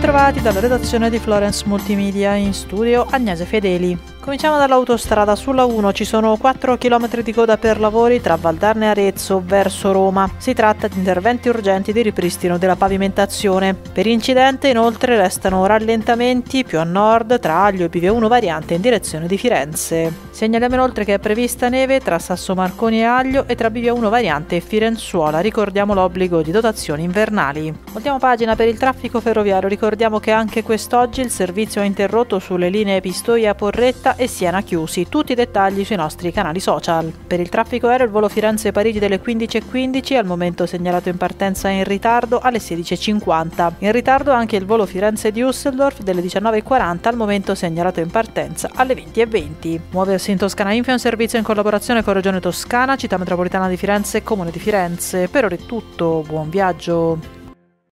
Ancora ben trovati dalla redazione di Florence Multimedia in studio Agnese Fedeli. Cominciamo dall'autostrada. Sulla 1 ci sono 4 km di coda per lavori tra Valdarne e Arezzo verso Roma. Si tratta di interventi urgenti di ripristino della pavimentazione. Per incidente inoltre restano rallentamenti più a nord tra Aglio e Bivio 1 variante in direzione di Firenze. Segnaliamo inoltre che è prevista neve tra Sasso Marconi e Aglio e tra Bivio 1 variante e Firenzuola. Ricordiamo l'obbligo di dotazioni invernali. Voltiamo pagina per il traffico ferroviario. Ricordiamo che anche quest'oggi il servizio è interrotto sulle linee Pistoia-Porretta e Siena chiusi. Tutti i dettagli sui nostri canali social. Per il traffico aereo il volo Firenze-Parigi delle 15.15 al momento segnalato in partenza in ritardo alle 16.50. In ritardo anche il volo Firenze-Düsseldorf delle 19.40 al momento segnalato in partenza alle 20.20. Muoversi in Toscana Info è un servizio in collaborazione con Regione Toscana, Città Metropolitana di Firenze e Comune di Firenze. Per ora è tutto, buon viaggio!